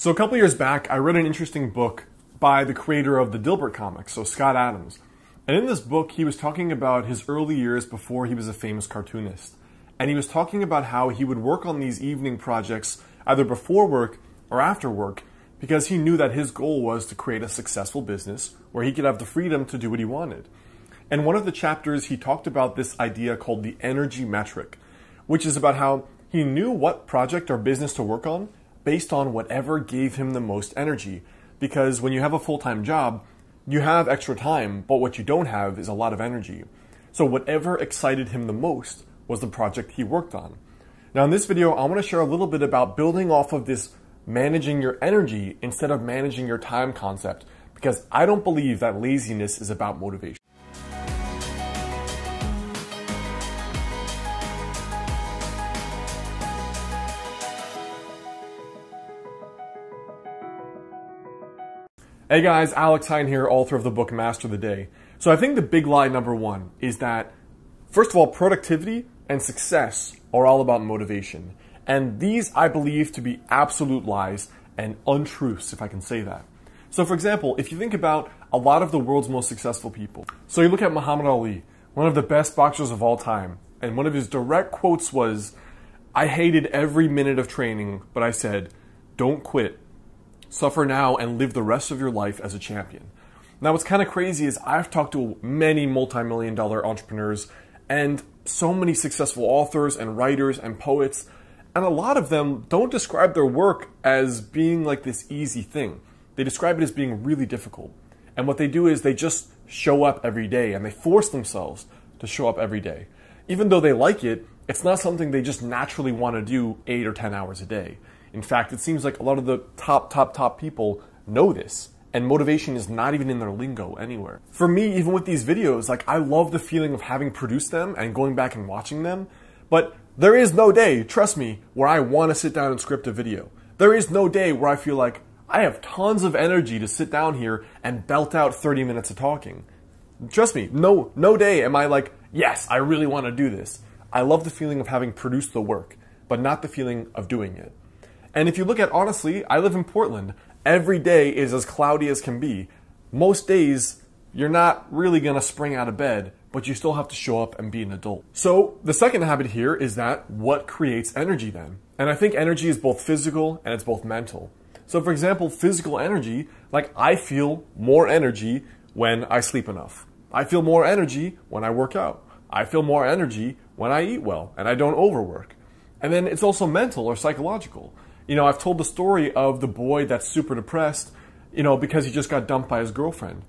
So a couple years back, I read an interesting book by the creator of the Dilbert comics, so Scott Adams. And in this book, he was talking about his early years before he was a famous cartoonist. And he was talking about how he would work on these evening projects either before work or after work because he knew that his goal was to create a successful business where he could have the freedom to do what he wanted. And one of the chapters, he talked about this idea called the energy metric, which is about how he knew what project or business to work on based on whatever gave him the most energy. Because when you have a full time job, you have extra time, but what you don't have is a lot of energy. So, whatever excited him the most was the project he worked on. Now, in this video, I want to share a little bit about building off of this managing your energy instead of managing your time concept, because I don't believe that laziness is about motivation. Hey guys, Alex Heyne here, author of the book Master of the Day. So I think the big lie number one is that, first of all, productivity and success are all about motivation. And these I believe to be absolute lies and untruths, if I can say that. So for example, if you think about a lot of the world's most successful people, so you look at Muhammad Ali, one of the best boxers of all time, and one of his direct quotes was, I hated every minute of training, but I said, don't quit suffer now, and live the rest of your life as a champion. Now, what's kind of crazy is I've talked to many multi million dollar entrepreneurs and so many successful authors and writers and poets, and a lot of them don't describe their work as being like this easy thing. They describe it as being really difficult. And what they do is they just show up every day and they force themselves to show up every day. Even though they like it, it's not something they just naturally want to do eight or 10 hours a day. In fact, it seems like a lot of the top, top, top people know this. And motivation is not even in their lingo anywhere. For me, even with these videos, like I love the feeling of having produced them and going back and watching them. But there is no day, trust me, where I want to sit down and script a video. There is no day where I feel like I have tons of energy to sit down here and belt out 30 minutes of talking. Trust me, no, no day am I like, yes, I really want to do this. I love the feeling of having produced the work, but not the feeling of doing it. And if you look at honestly, I live in Portland. Every day is as cloudy as can be. Most days, you're not really gonna spring out of bed, but you still have to show up and be an adult. So the second habit here is that what creates energy then? And I think energy is both physical and it's both mental. So for example, physical energy, like I feel more energy when I sleep enough. I feel more energy when I work out. I feel more energy when I eat well and I don't overwork. And then it's also mental or psychological. You know, I've told the story of the boy that's super depressed, you know, because he just got dumped by his girlfriend.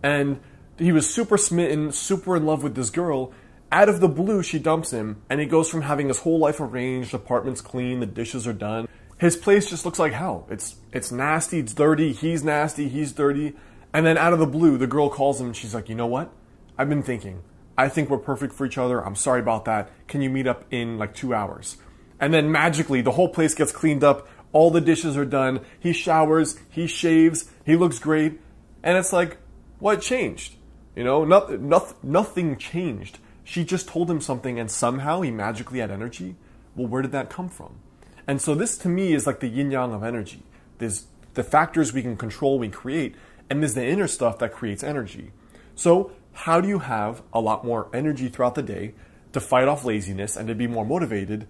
And he was super smitten, super in love with this girl. Out of the blue, she dumps him, and he goes from having his whole life arranged, apartment's clean, the dishes are done. His place just looks like hell. It's it's nasty, it's dirty, he's nasty, he's dirty. And then out of the blue, the girl calls him and she's like, "You know what? I've been thinking. I think we're perfect for each other. I'm sorry about that. Can you meet up in like 2 hours?" And then magically, the whole place gets cleaned up. All the dishes are done. He showers. He shaves. He looks great. And it's like, what changed? You know, nothing, nothing, nothing changed. She just told him something and somehow he magically had energy. Well, where did that come from? And so this to me is like the yin yang of energy. There's the factors we can control, we create, and there's the inner stuff that creates energy. So how do you have a lot more energy throughout the day to fight off laziness and to be more motivated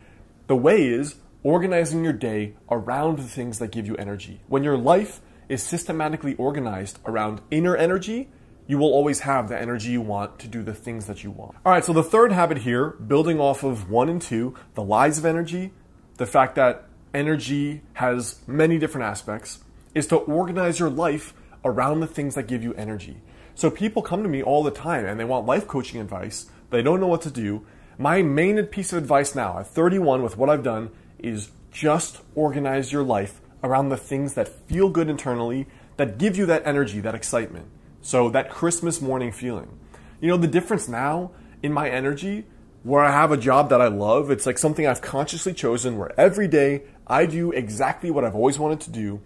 the way is organizing your day around the things that give you energy. When your life is systematically organized around inner energy, you will always have the energy you want to do the things that you want. All right, so the third habit here, building off of one and two, the lies of energy, the fact that energy has many different aspects, is to organize your life around the things that give you energy. So people come to me all the time and they want life coaching advice, they don't know what to do, my main piece of advice now at 31 with what I've done is just organize your life around the things that feel good internally, that give you that energy, that excitement. So that Christmas morning feeling. You know, the difference now in my energy, where I have a job that I love, it's like something I've consciously chosen where every day I do exactly what I've always wanted to do.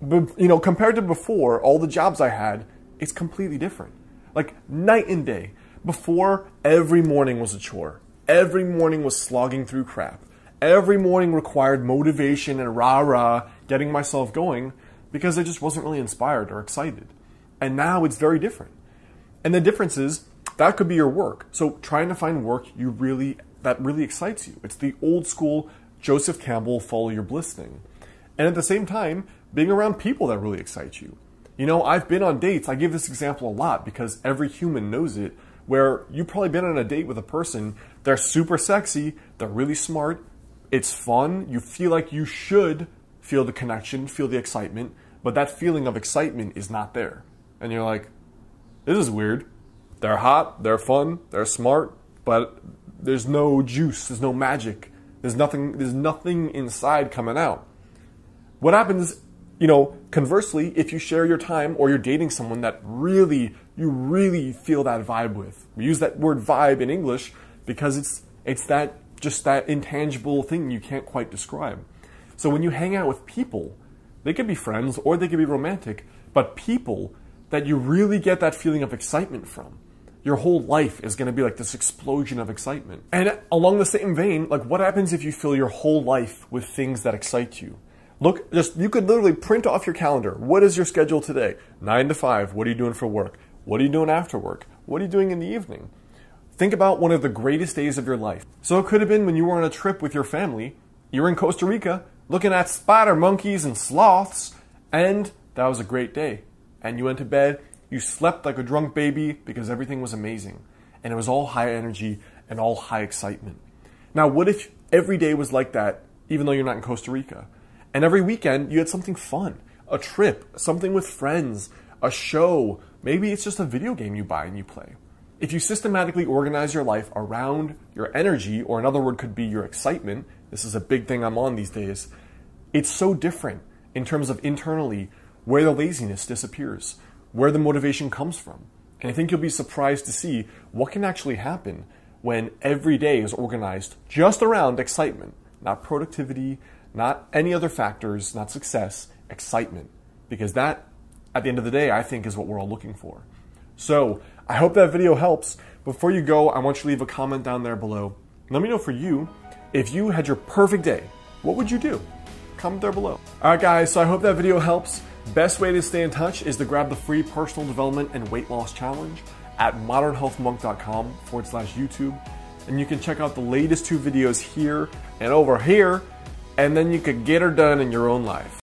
But, you know, compared to before, all the jobs I had, it's completely different. Like night and day. Before, every morning was a chore. Every morning was slogging through crap. Every morning required motivation and rah rah, getting myself going because I just wasn't really inspired or excited. And now it's very different. And the difference is that could be your work. So trying to find work you really that really excites you. It's the old school Joseph Campbell follow your bliss thing. And at the same time, being around people that really excite you. You know, I've been on dates. I give this example a lot because every human knows it where you've probably been on a date with a person, they're super sexy, they're really smart, it's fun, you feel like you should feel the connection, feel the excitement, but that feeling of excitement is not there. And you're like, this is weird. They're hot, they're fun, they're smart, but there's no juice, there's no magic. There's nothing there's nothing inside coming out. What happens, you know, conversely, if you share your time or you're dating someone that really you really feel that vibe with. We use that word vibe in English because it's it's that just that intangible thing you can't quite describe. So when you hang out with people, they could be friends or they could be romantic, but people that you really get that feeling of excitement from. Your whole life is going to be like this explosion of excitement. And along the same vein, like what happens if you fill your whole life with things that excite you? Look, just you could literally print off your calendar. What is your schedule today? 9 to 5. What are you doing for work? What are you doing after work? What are you doing in the evening? Think about one of the greatest days of your life. So it could have been when you were on a trip with your family. You're in Costa Rica looking at spider monkeys and sloths, and that was a great day and you went to bed, you slept like a drunk baby because everything was amazing. And it was all high energy and all high excitement. Now, what if every day was like that, even though you're not in Costa Rica? And every weekend you had something fun, a trip, something with friends, a show. Maybe it's just a video game you buy and you play. If you systematically organize your life around your energy, or another word could be your excitement, this is a big thing I'm on these days, it's so different in terms of internally where the laziness disappears, where the motivation comes from. And I think you'll be surprised to see what can actually happen when every day is organized just around excitement, not productivity, not any other factors, not success, excitement. Because that, at the end of the day, I think is what we're all looking for. So I hope that video helps. Before you go, I want you to leave a comment down there below. Let me know for you, if you had your perfect day, what would you do? Comment there below. All right, guys, so I hope that video helps. Best way to stay in touch is to grab the free personal development and weight loss challenge at modernhealthmonk.com forward slash YouTube. And you can check out the latest two videos here and over here, and then you could get her done in your own life.